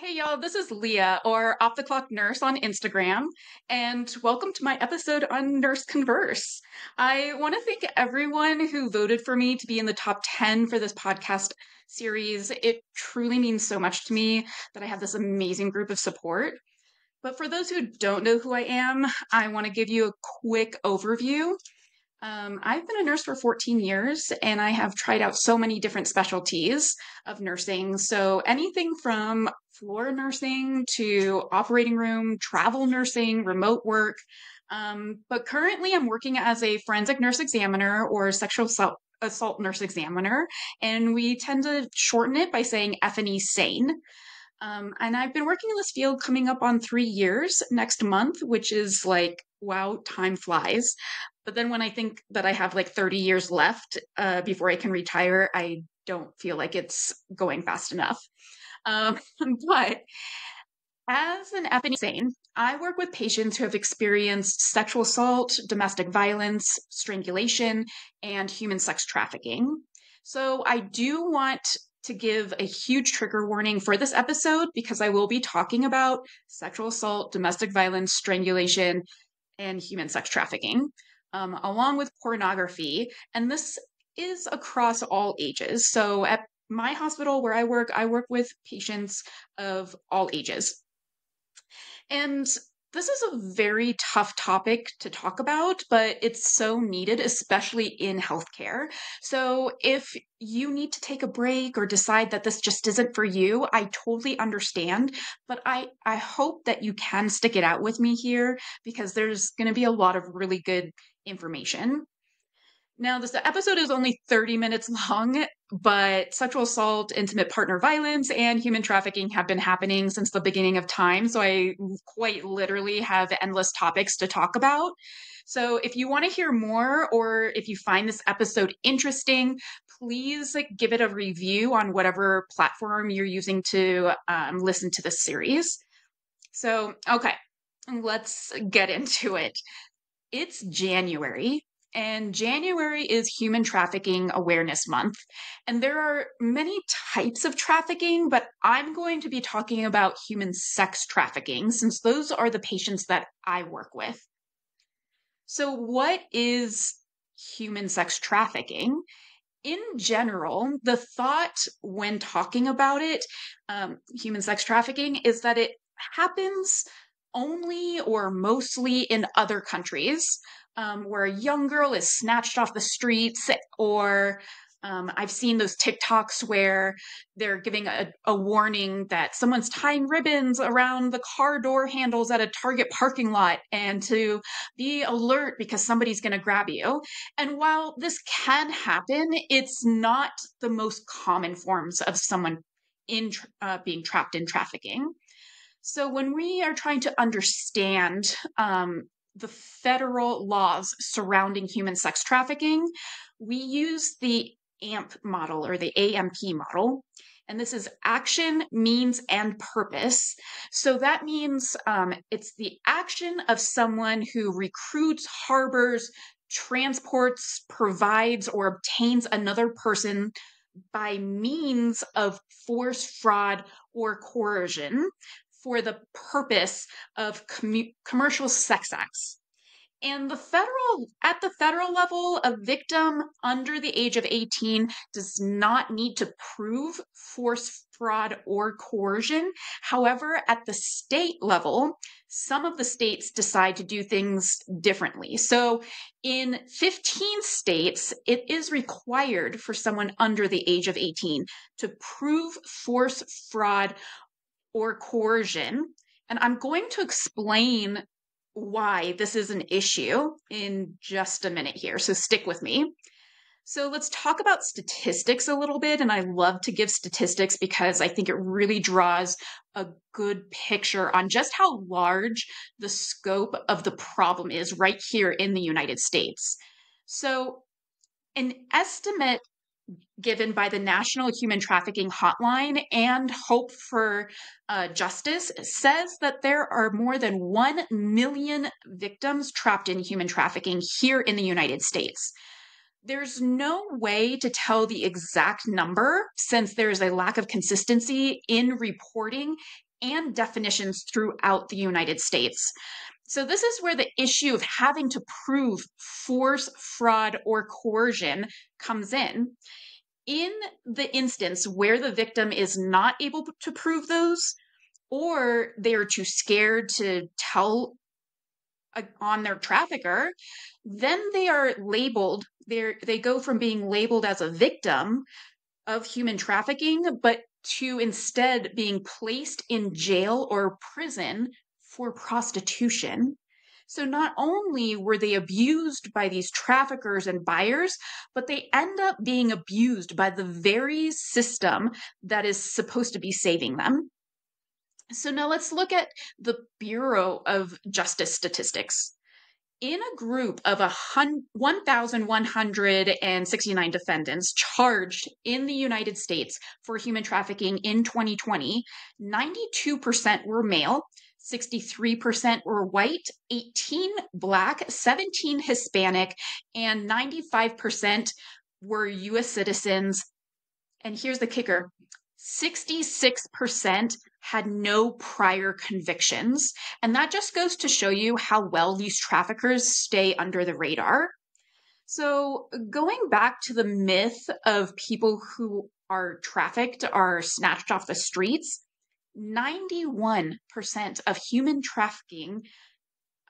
Hey y'all, this is Leah or Off the Clock Nurse on Instagram, and welcome to my episode on Nurse Converse. I want to thank everyone who voted for me to be in the top 10 for this podcast series. It truly means so much to me that I have this amazing group of support. But for those who don't know who I am, I want to give you a quick overview um, I've been a nurse for 14 years and I have tried out so many different specialties of nursing. So, anything from floor nursing to operating room, travel nursing, remote work. Um, but currently, I'm working as a forensic nurse examiner or sexual assault, assault nurse examiner. And we tend to shorten it by saying FNE SANE. Um, and I've been working in this field coming up on three years next month, which is like, wow, time flies. But then when I think that I have like 30 years left uh, before I can retire, I don't feel like it's going fast enough. Um, but as an SANE, I work with patients who have experienced sexual assault, domestic violence, strangulation, and human sex trafficking. So I do want to give a huge trigger warning for this episode because I will be talking about sexual assault, domestic violence, strangulation, and human sex trafficking, um, along with pornography. And this is across all ages. So at my hospital where I work, I work with patients of all ages. And this is a very tough topic to talk about, but it's so needed, especially in healthcare. So, if you need to take a break or decide that this just isn't for you, I totally understand. But I, I hope that you can stick it out with me here because there's going to be a lot of really good information. Now, this episode is only 30 minutes long, but sexual assault, intimate partner violence, and human trafficking have been happening since the beginning of time. So I quite literally have endless topics to talk about. So if you want to hear more or if you find this episode interesting, please give it a review on whatever platform you're using to um, listen to this series. So, okay, let's get into it. It's January, and January is Human Trafficking Awareness Month. And there are many types of trafficking, but I'm going to be talking about human sex trafficking since those are the patients that I work with. So, what is human sex trafficking? In general, the thought when talking about it, um, human sex trafficking, is that it happens only or mostly in other countries um, where a young girl is snatched off the streets, or um, I've seen those TikToks where they're giving a, a, warning that someone's tying ribbons around the car door handles at a Target parking lot and to be alert because somebody's going to grab you. And while this can happen, it's not the most common forms of someone in uh, being trapped in trafficking. So when we are trying to understand um, the federal laws surrounding human sex trafficking, we use the AMP model or the AMP model. And this is action, means, and purpose. So that means um, it's the action of someone who recruits, harbors, transports, provides, or obtains another person by means of force, fraud, or coercion for the purpose of commercial sex acts. And the federal, at the federal level, a victim under the age of 18 does not need to prove force, fraud, or coercion. However, at the state level, some of the states decide to do things differently. So in 15 states, it is required for someone under the age of 18 to prove force, fraud, or coercion. And I'm going to explain why this is an issue in just a minute here. So stick with me. So let's talk about statistics a little bit. And I love to give statistics because I think it really draws a good picture on just how large the scope of the problem is right here in the United States. So, an estimate given by the National Human Trafficking Hotline and Hope for uh, Justice says that there are more than 1 million victims trapped in human trafficking here in the United States. There's no way to tell the exact number since there's a lack of consistency in reporting and definitions throughout the United States. So, this is where the issue of having to prove force, fraud, or coercion comes in. In the instance where the victim is not able to prove those, or they're too scared to tell on their trafficker, then they are labeled. They they go from being labeled as a victim of human trafficking, but to instead being placed in jail or prison for prostitution. So not only were they abused by these traffickers and buyers, but they end up being abused by the very system that is supposed to be saving them. So now let's look at the Bureau of Justice Statistics. In a group of 1,169 defendants charged in the United States for human trafficking in 2020, 92% were male, 63% were white, 18 black, 17 Hispanic, and 95% were US citizens. And here's the kicker 66% had no prior convictions. And that just goes to show you how well these traffickers stay under the radar. So, going back to the myth of people who are trafficked are snatched off the streets, 91% of human trafficking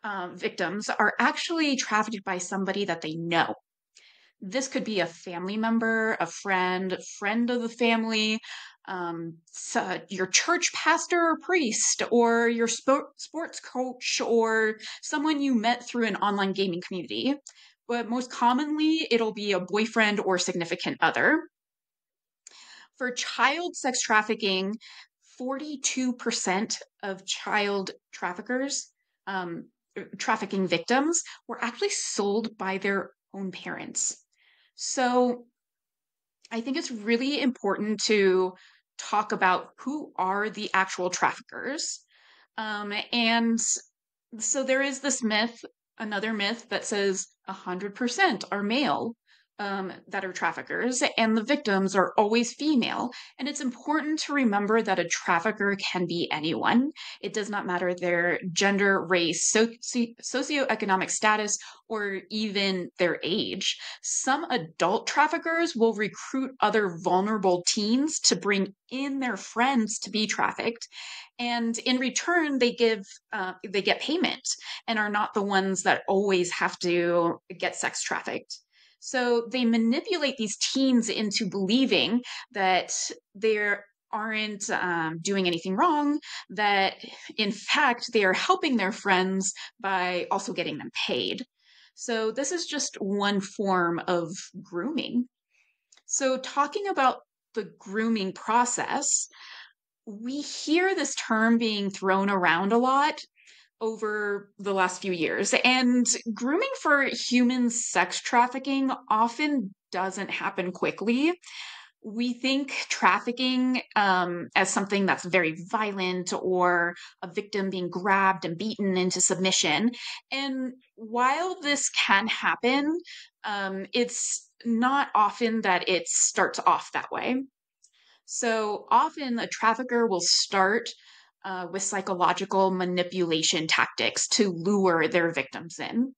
uh, victims are actually trafficked by somebody that they know. This could be a family member, a friend, friend of the family, um, so your church pastor or priest, or your sports coach, or someone you met through an online gaming community. But most commonly, it'll be a boyfriend or significant other. For child sex trafficking, 42% of child traffickers, um, trafficking victims, were actually sold by their own parents. So I think it's really important to talk about who are the actual traffickers. Um, and so there is this myth, another myth that says 100% are male um, that are traffickers, and the victims are always female. And it's important to remember that a trafficker can be anyone. It does not matter their gender, race, socio- socioeconomic status, or even their age. Some adult traffickers will recruit other vulnerable teens to bring in their friends to be trafficked and in return they give uh, they get payment and are not the ones that always have to get sex trafficked so they manipulate these teens into believing that they aren't um, doing anything wrong, that in fact they are helping their friends by also getting them paid. So this is just one form of grooming. So, talking about the grooming process, we hear this term being thrown around a lot over the last few years. And grooming for human sex trafficking often doesn't happen quickly. We think trafficking um, as something that's very violent or a victim being grabbed and beaten into submission. And while this can happen, um, it's not often that it starts off that way. So often a trafficker will start uh, with psychological manipulation tactics to lure their victims in.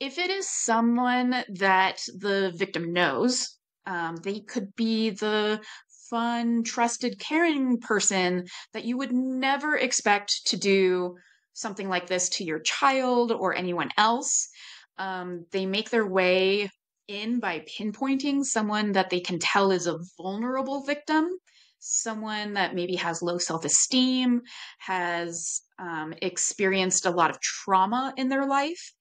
If it is someone that the victim knows, um, they could be the fun, trusted, caring person that you would never expect to do something like this to your child or anyone else. Um, they make their way in by pinpointing someone that they can tell is a vulnerable victim someone that maybe has low self esteem, has um, experienced a lot of trauma in their life.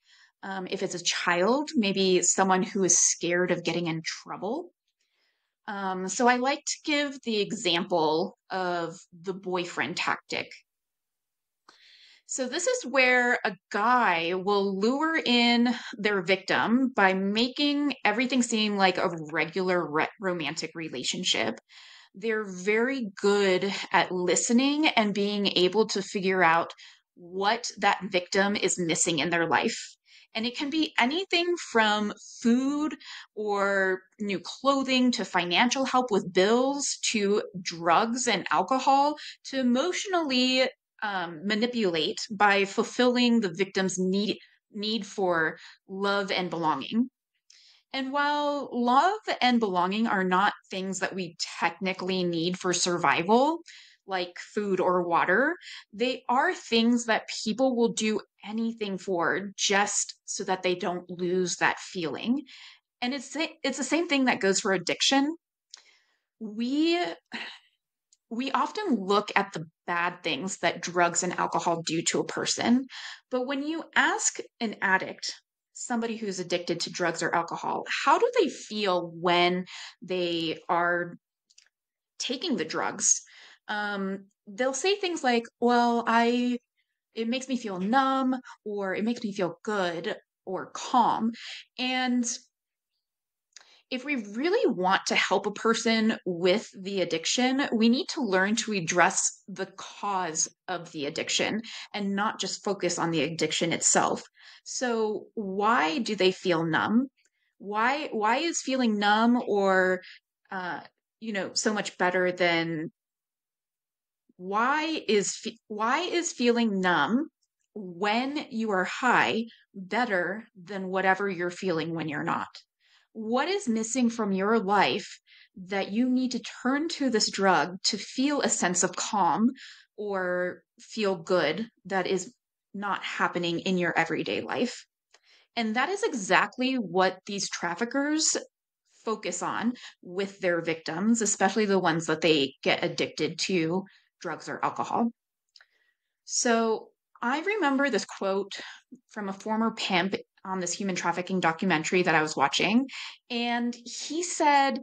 Um, if it's a child, maybe someone who is scared of getting in trouble. Um, so I like to give the example of the boyfriend tactic. So, this is where a guy will lure in their victim by making everything seem like a regular re- romantic relationship they're very good at listening and being able to figure out what that victim is missing in their life. And it can be anything from food or new clothing to financial help with bills to drugs and alcohol to emotionally um, manipulate by fulfilling the victim's need need for love and belonging. And while love and belonging are not things that we technically need for survival, like food or water, they are things that people will do anything for just so that they don't lose that feeling. And it's it's the same thing that goes for addiction. We we often look at the bad things that drugs and alcohol do to a person, but when you ask an addict, somebody who's addicted to drugs or alcohol, how do they feel when they are taking the drugs? Um, they'll say things like, "Well, I it makes me feel numb or it makes me feel good or calm." And if we really want to help a person with the addiction, we need to learn to address the cause of the addiction and not just focus on the addiction itself. So, why do they feel numb? Why why is feeling numb or uh, you know so much better than why is why is feeling numb when you are high better than whatever you're feeling when you're not? What is missing from your life that you need to turn to this drug to feel a sense of calm or feel good that is not happening in your everyday life. And that is exactly what these traffickers focus on with their victims, especially the ones that they get addicted to drugs or alcohol. So I remember this quote from a former pimp on this human trafficking documentary that I was watching. And he said,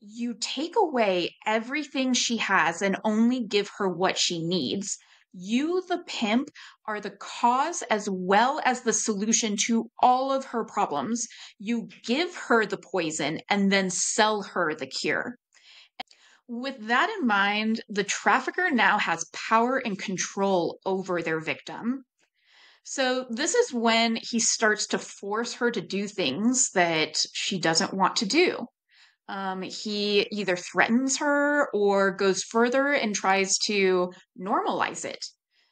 You take away everything she has and only give her what she needs. You, the pimp, are the cause as well as the solution to all of her problems. You give her the poison and then sell her the cure. With that in mind, the trafficker now has power and control over their victim. So, this is when he starts to force her to do things that she doesn't want to do. Um, he either threatens her or goes further and tries to normalize it.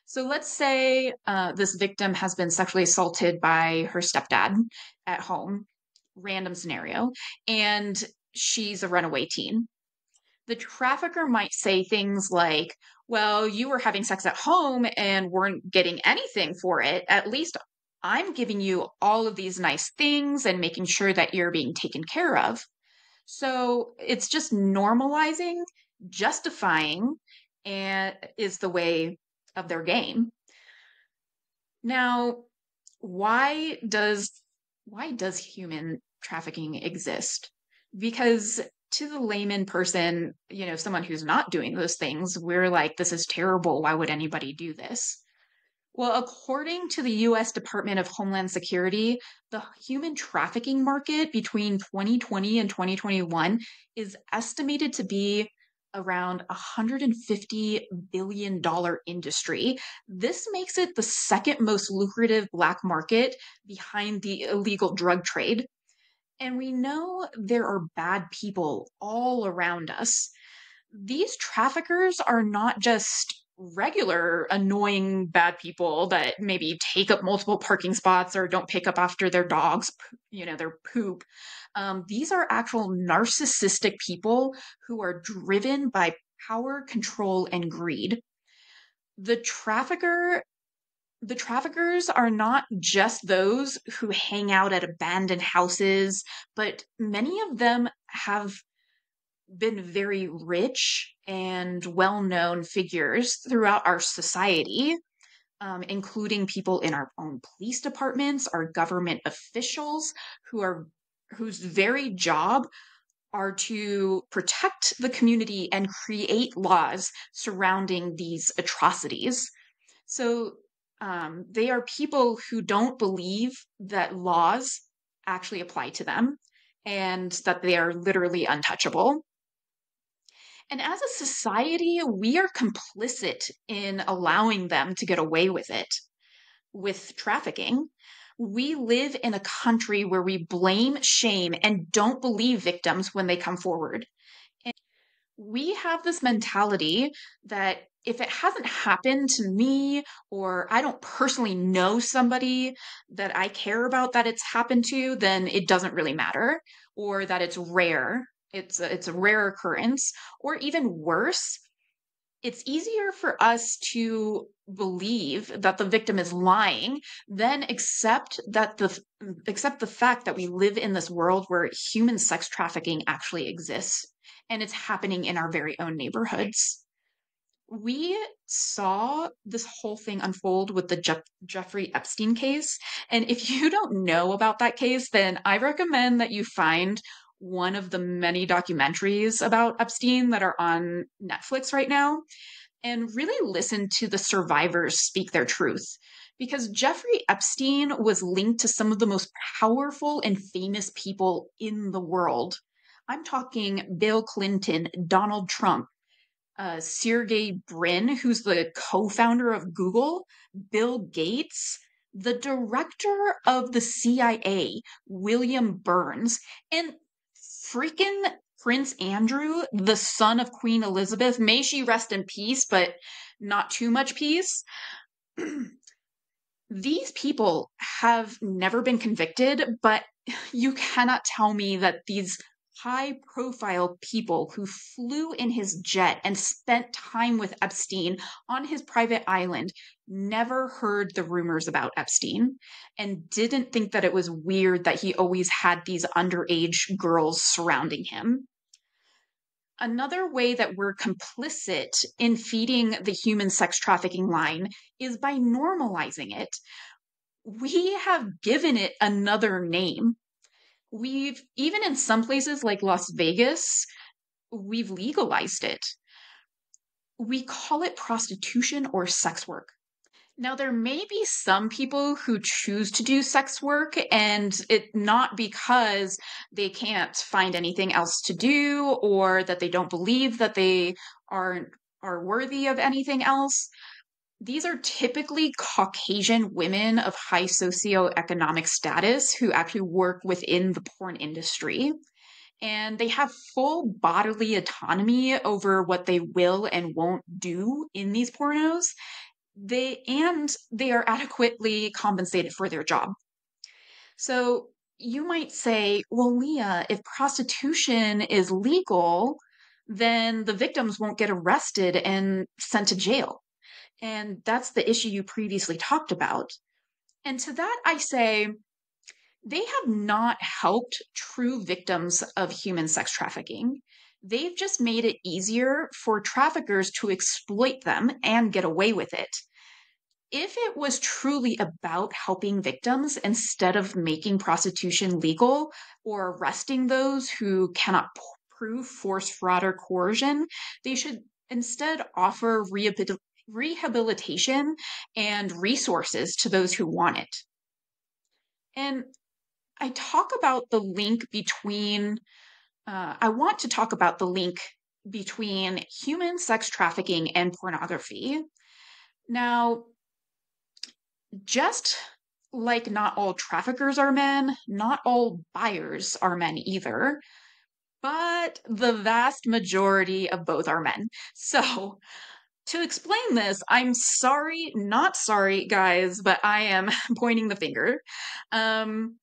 So, let's say uh, this victim has been sexually assaulted by her stepdad at home, random scenario, and she's a runaway teen the trafficker might say things like, well, you were having sex at home and weren't getting anything for it. At least I'm giving you all of these nice things and making sure that you're being taken care of. So it's just normalizing, justifying, and is the way of their game. Now, why does why does human trafficking exist? Because to the layman person, you know, someone who's not doing those things, we're like, this is terrible. Why would anybody do this? Well, according to the US Department of Homeland Security, the human trafficking market between 2020 and 2021 is estimated to be around a $150 billion industry. This makes it the second most lucrative black market behind the illegal drug trade. And we know there are bad people all around us. These traffickers are not just regular annoying bad people that maybe take up multiple parking spots or don't pick up after their dogs you know their poop um, these are actual narcissistic people who are driven by power control and greed the trafficker the traffickers are not just those who hang out at abandoned houses, but many of them have been very rich and well known figures throughout our society, um, including people in our own police departments, our government officials who are whose very job are to protect the community and create laws surrounding these atrocities. So um, they are people who don't believe that laws actually apply to them and that they are literally untouchable. And as a society, we are complicit in allowing them to get away with it, with trafficking. We live in a country where we blame, shame, and don't believe victims when they come forward. We have this mentality that if it hasn't happened to me or I don't personally know somebody that I care about that it's happened to, then it doesn't really matter or that it's rare. It's a, it's a rare occurrence or even worse, it's easier for us to believe that the victim is lying than accept that the accept the fact that we live in this world where human sex trafficking actually exists and it's happening in our very own neighborhoods we saw this whole thing unfold with the Je- Jeffrey Epstein case. And if you don't know about that case, then I recommend that you find one of the many documentaries about Epstein that are on Netflix right now and really listen to the survivors speak their truth. Because Jeffrey Epstein was linked to some of the most powerful and famous people in the world. I'm talking Bill Clinton, Donald Trump, uh, Sergey Brin, who's the co founder of Google, Bill Gates, the director of the CIA, William Burns, and freaking Prince Andrew, the son of Queen Elizabeth. May she rest in peace, but not too much peace. These people have never been convicted, but you cannot tell me that these high profile people who flew in his jet and spent time with Epstein on his private island never heard the rumors about Epstein and didn't think that it was weird that he always had these underage girls surrounding him. Another way that we're complicit in feeding the human sex trafficking line is by normalizing it. We have given it another name we've even in some places like Las Vegas, we've legalized it. We call it prostitution or sex work. Now, there may be some people who choose to do sex work and it not because they can't find anything else to do or that they don't believe that they are are worthy of anything else these are typically Caucasian women of high socioeconomic status who actually work within the porn industry. And they have full bodily autonomy over what they will and won't do in these pornos. They and they are adequately compensated for their job. So you might say, well, Leah, if prostitution is legal, then the victims won't get arrested and sent to jail. And that's the issue you previously talked about. And to that, I say, they have not helped true victims of human sex trafficking. They've just made it easier for traffickers to exploit them and get away with it. If it was truly about helping victims instead of making prostitution legal or arresting those who cannot prove force, fraud, or coercion, they should instead offer rehabilitation and resources to those who want it. And I talk about the link between, uh, I want to talk about the link between human sex trafficking and pornography. Now, just like not all traffickers are men, not all buyers are men either, but the vast majority of both are men. So, to explain this, I'm sorry, not sorry, guys, but I am pointing the finger. Um,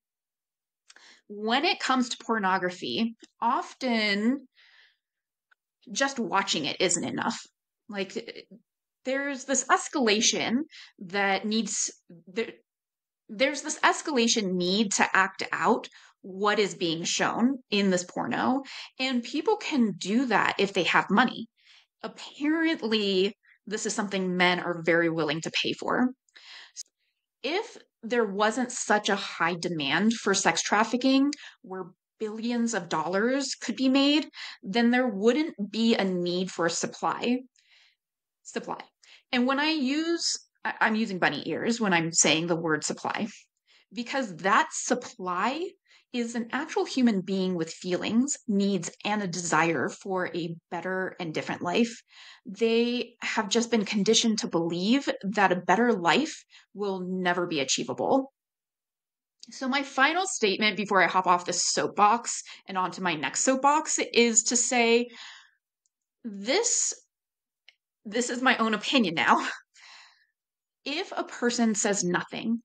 when it comes to pornography, often just watching it isn't enough. Like, there's this escalation that needs, there, there's this escalation need to act out what is being shown in this porno. And people can do that if they have money apparently this is something men are very willing to pay for. If there wasn't such a high demand for sex trafficking where billions of dollars could be made, then there wouldn't be a need for a supply. Supply. And when I use, I'm using bunny ears when I'm saying the word supply, because that supply is an actual human being with feelings, needs, and a desire for a better and different life. They have just been conditioned to believe that a better life will never be achievable. So, my final statement before I hop off this soapbox and onto my next soapbox is to say this this is my own opinion now. If a person says nothing,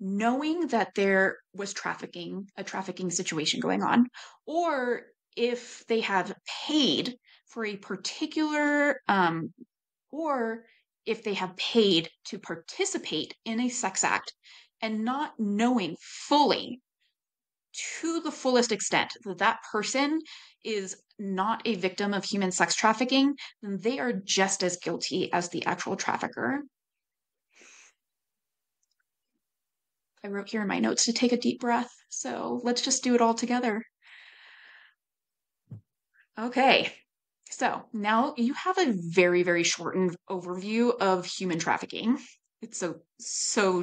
knowing that there was trafficking, a trafficking situation going on, or if they have paid for a particular, um, or if they have paid to participate in a sex act and not knowing fully to the fullest extent that that person is not a victim of human sex trafficking, then they are just as guilty as the actual trafficker. I wrote here in my notes to take a deep breath, so let's just do it all together. Okay, so now you have a very, very shortened overview of human trafficking. It's so, so,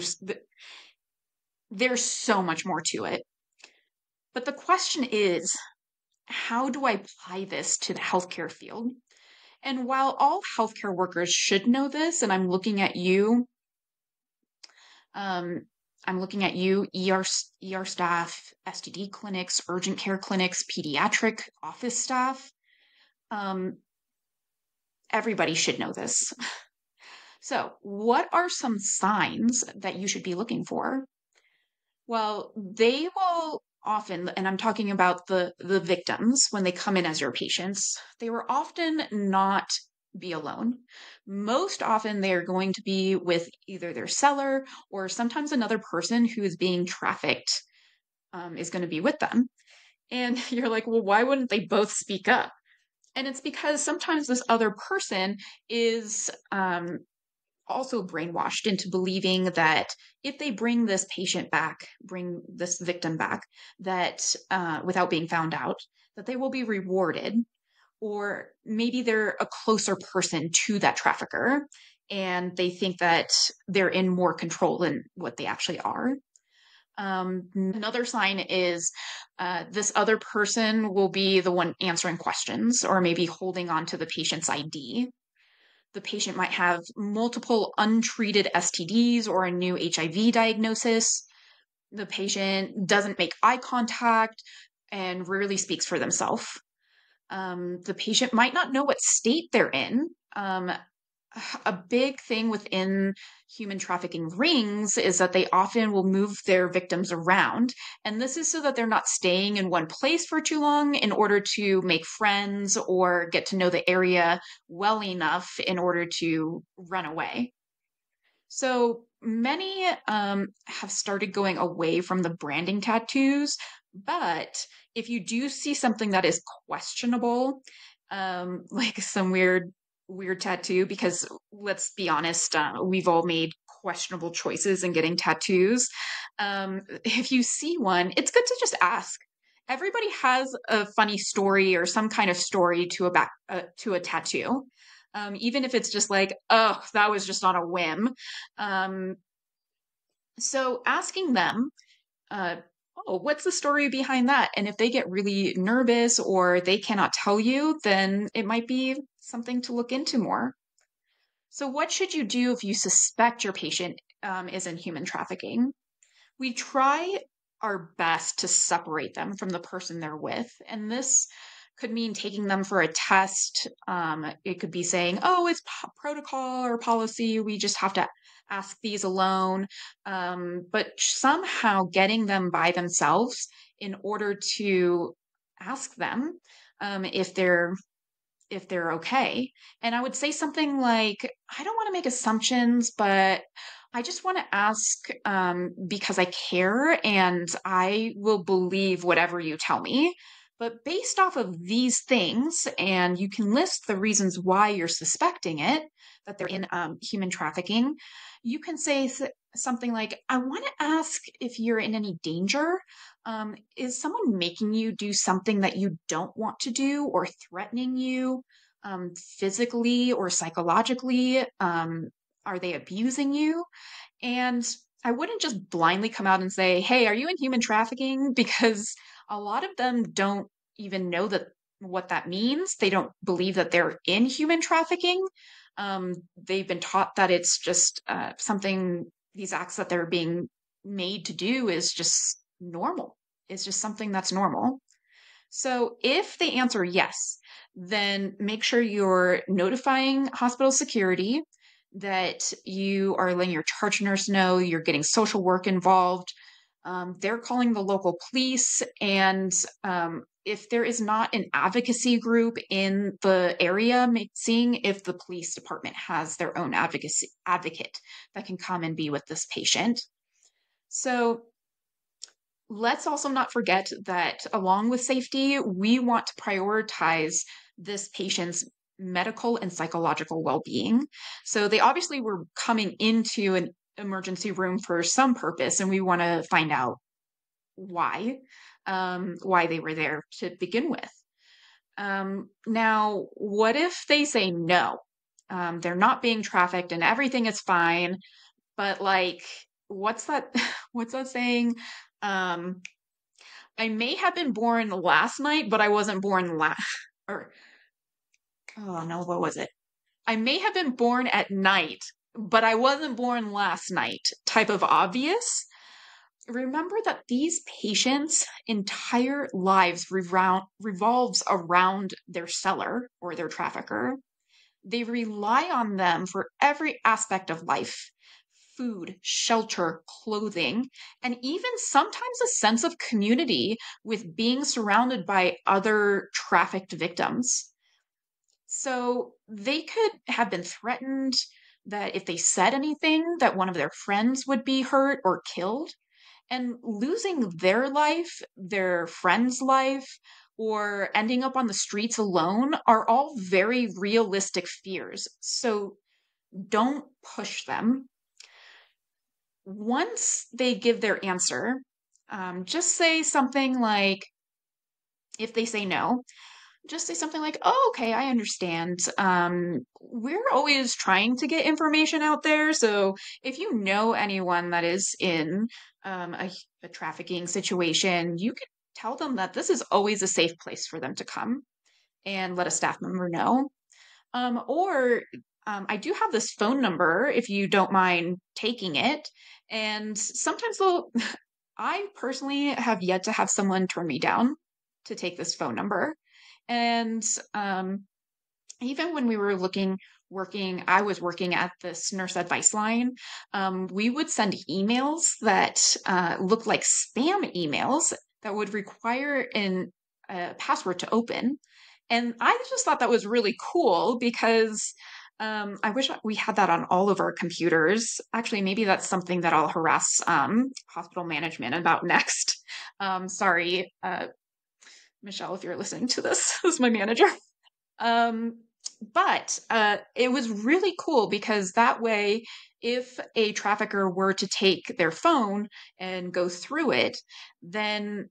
there's so much more to it. But the question is how do I apply this to the healthcare field? And while all healthcare workers should know this, and I'm looking at you, um, I'm looking at you, ER, ER staff, STD clinics, urgent care clinics, pediatric office staff. Um, everybody should know this. So, what are some signs that you should be looking for? Well, they will often and i'm talking about the the victims when they come in as your patients they were often not be alone. Most often they are going to be with either their seller or sometimes another person who is being trafficked um, is going to be with them. And you're like well why wouldn't they both speak up? And it's because sometimes this other person is um, also brainwashed into believing that if they bring this patient back, bring this victim back, that uh, without being found out, that they will be rewarded, or maybe they're a closer person to that trafficker and they think that they're in more control than what they actually are. Um, another sign is uh, this other person will be the one answering questions or maybe holding on to the patient's ID the patient might have multiple untreated STDs or a new HIV diagnosis. The patient doesn't make eye contact and rarely speaks for themselves. Um, the patient might not know what state they're in. Um, a big thing within human trafficking rings is that they often will move their victims around. And this is so that they're not staying in one place for too long in order to make friends or get to know the area well enough in order to run away. So many um, have started going away from the branding tattoos. But if you do see something that is questionable, um, like some weird weird tattoo because let's be honest, uh, we've all made questionable choices in getting tattoos. Um, if you see one, it's good to just ask. Everybody has a funny story or some kind of story to a back uh, to a tattoo, um, even if it's just like, oh, that was just on a whim. Um, so asking them, uh, oh, what's the story behind that? And if they get really nervous or they cannot tell you, then it might be something to look into more. So, what should you do if you suspect your patient um, is in human trafficking? We try our best to separate them from the person they're with. And this could mean taking them for a test. Um, it could be saying, oh, it's p- protocol or policy. We just have to ask these alone. Um, but somehow getting them by themselves in order to ask them um, if they're if they're okay. And I would say something like, I don't want to make assumptions, but I just want to ask um, because I care and I will believe whatever you tell me. But based off of these things, and you can list the reasons why you're suspecting it, that they're in um, human trafficking, you can say th- something like, I want to ask if you're in any danger. Um, is someone making you do something that you don't want to do or threatening you um, physically or psychologically? Um, are they abusing you? And I wouldn't just blindly come out and say, Hey, are you in human trafficking? Because a lot of them don't even know that what that means. They don't believe that they're in human trafficking. Um, they've been taught that it's just uh, something, these acts that they're being made to do is just normal. It's just something that's normal. So if they answer yes, then make sure you're notifying hospital security that you are letting your charge nurse know you're getting social work involved. Um, they're calling the local police, and um, if there is not an advocacy group in the area, seeing if the police department has their own advocacy advocate that can come and be with this patient. So let's also not forget that along with safety, we want to prioritize this patient's medical and psychological well-being. So they obviously were coming into an emergency room for some purpose and we want to find out why um, why they were there to begin with. Um, now, what if they say no? Um, they're not being trafficked and everything is fine, but like, what's that? What's that saying? Um, I may have been born last night, but I wasn't born last. Or, oh no, what was it? I may have been born at night, but I wasn't born last night. Type of obvious remember that these patients' entire lives revolves around their seller or their trafficker. They rely on them for every aspect of life food, shelter, clothing, and even sometimes a sense of community with being surrounded by other trafficked victims. So they could have been threatened that if they said anything that one of their friends would be hurt or killed and losing their life, their friend's life, or ending up on the streets alone are all very realistic fears. So don't push them. Once they give their answer, um, just say something like, if they say no, just say something like, oh, okay, I understand. Um, we're always trying to get information out there. So if you know anyone that is in um, a, a trafficking situation, you could tell them that this is always a safe place for them to come and let a staff member know. Um, or um, I do have this phone number if you don't mind taking it. And sometimes they'll, I personally have yet to have someone turn me down to take this phone number. And um, even when we were looking, working, I was working at this nurse advice line, um, we would send emails that uh, looked like spam emails that would require an, a password to open. And I just thought that was really cool because um, I wish we had that on all of our computers. Actually, maybe that's something that I'll harass um, hospital management about next. Um, sorry, uh, Michelle, if you're listening to this, as my manager. Um, but uh, it was really cool because that way, if a trafficker were to take their phone and go through it, then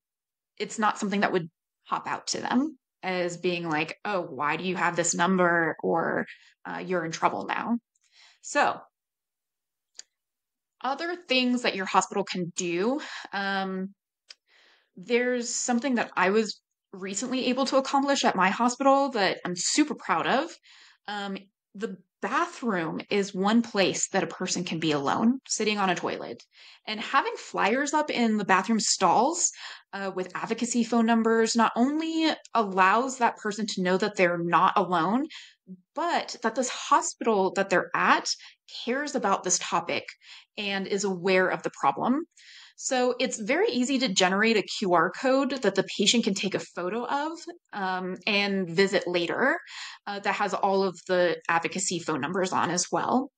it's not something that would hop out to them as being like, oh, why do you have this number? Or uh, you're in trouble now. So, other things that your hospital can do. Um, there's something that I was recently able to accomplish at my hospital that I'm super proud of. Um, the bathroom is one place that a person can be alone, sitting on a toilet. And having flyers up in the bathroom stalls uh, with advocacy phone numbers not only allows that person to know that they're not alone, but that this hospital that they're at cares about this topic and is aware of the problem. So it's very easy to generate a QR code that the patient can take a photo of um, and visit later uh, that has all of the advocacy phone numbers on as well.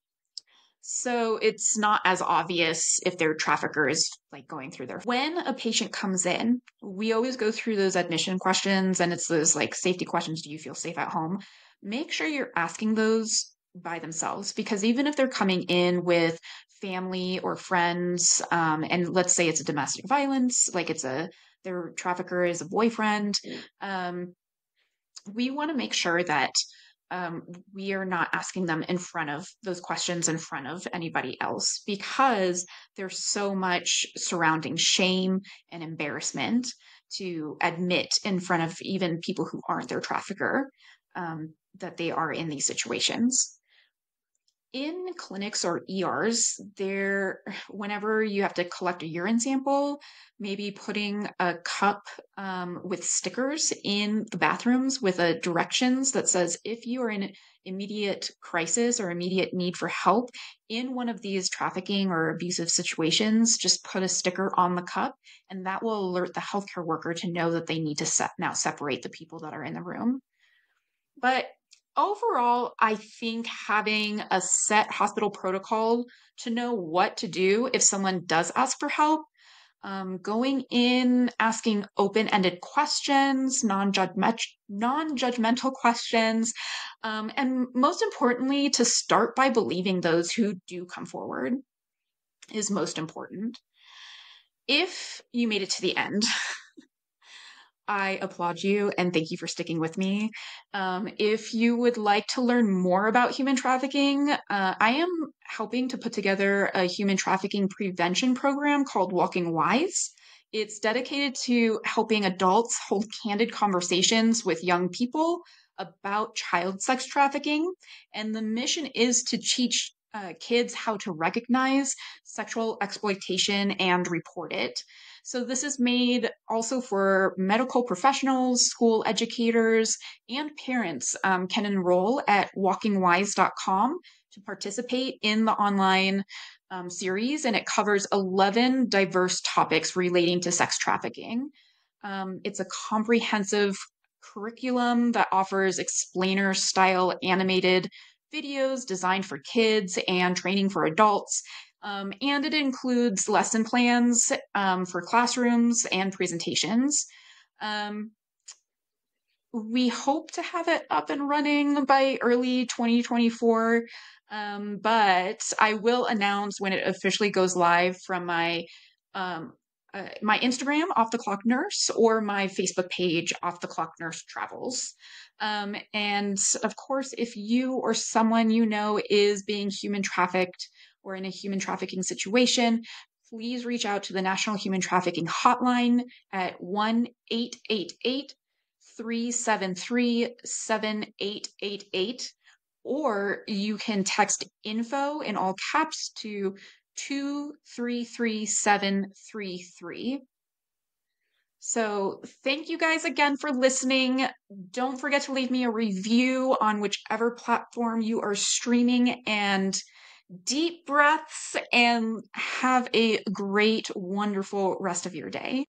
So it's not as obvious if their trafficker is like going through their. When a patient comes in, we always go through those admission questions and it's those like safety questions. Do you feel safe at home? Make sure you're asking those by themselves because even if they're coming in with family or friends um, and let's say it's a domestic violence like it's a their trafficker is a boyfriend um, we want to make sure that um, we are not asking them in front of those questions in front of anybody else because there's so much surrounding shame and embarrassment to admit in front of even people who aren't their trafficker um, that they are in these situations in clinics or ERs, there, whenever you have to collect a urine sample, maybe putting a cup um, with stickers in the bathrooms with a directions that says if you are in immediate crisis or immediate need for help in one of these trafficking or abusive situations, just put a sticker on the cup, and that will alert the healthcare worker to know that they need to now separate the people that are in the room. But overall, I think having a set hospital protocol to know what to do if someone does ask for help, um, going in, asking open ended questions, non judgmental questions, um, and most importantly, to start by believing those who do come forward is most important. If you made it to the end, I applaud you and thank you for sticking with me. Um, if you would like to learn more about human trafficking, uh, I am helping to put together a human trafficking prevention program called Walking Wise. It's dedicated to helping adults hold candid conversations with young people about child sex trafficking. And the mission is to teach uh, kids how to recognize sexual exploitation and report it. So this is made also for medical professionals, school educators, and parents um, can enroll at walkingwise.com to participate in the online um, series, and it covers 11 diverse topics relating to sex trafficking. Um, it's a comprehensive curriculum that offers explainer style animated videos designed for kids and training for adults um, and it includes lesson plans um, for classrooms and presentations. Um, we hope to have it up and running by early 2024, um, but I will announce when it officially goes live from my um, uh, my Instagram, Off the Clock Nurse, or my Facebook page, Off the Clock Nurse Travels. Um, and of course, if you or someone you know is being human trafficked, or in a human trafficking situation, please reach out to the National Human Trafficking Hotline at 1 888 373 7888, or you can text info in all caps to 233733. So, thank you guys again for listening. Don't forget to leave me a review on whichever platform you are streaming and deep breaths and have a great, wonderful rest of your day.